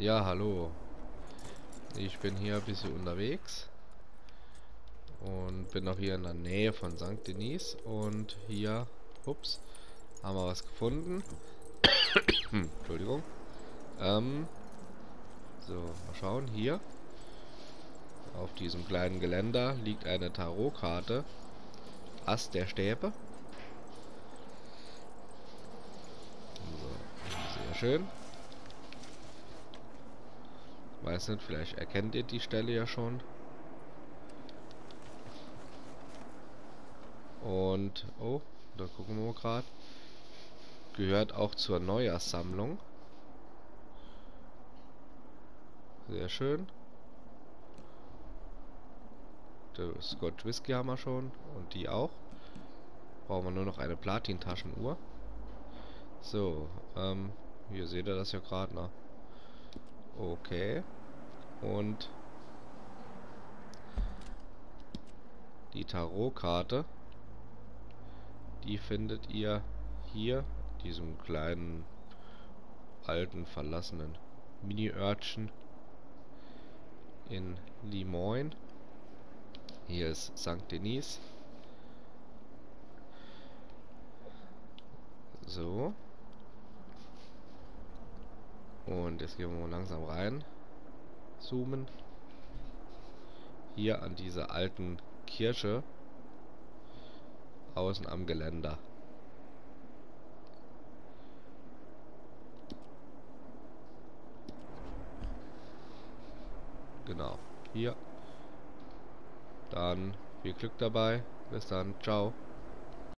Ja, hallo. Ich bin hier ein bisschen unterwegs. Und bin auch hier in der Nähe von St. Denis. Und hier, ups, haben wir was gefunden. Entschuldigung. Ähm, so, mal schauen. Hier. Auf diesem kleinen Geländer liegt eine Tarotkarte. Ast der Stäbe. So, sehr schön. Weiß nicht, vielleicht erkennt ihr die Stelle ja schon. Und, oh, da gucken wir mal gerade. Gehört auch zur Neujahrssammlung. Sehr schön. Der Scott Whisky haben wir schon. Und die auch. Brauchen wir nur noch eine Platin-Taschenuhr. So, ähm, hier seht ihr das ja gerade noch. Okay. Und die Tarotkarte, die findet ihr hier, diesem kleinen, alten, verlassenen Mini-Örtchen in Limoin. Hier ist St. Denis. So. Und jetzt gehen wir mal langsam rein. Zoomen. Hier an dieser alten Kirche. Außen am Geländer. Genau. Hier. Dann viel Glück dabei. Bis dann. Ciao.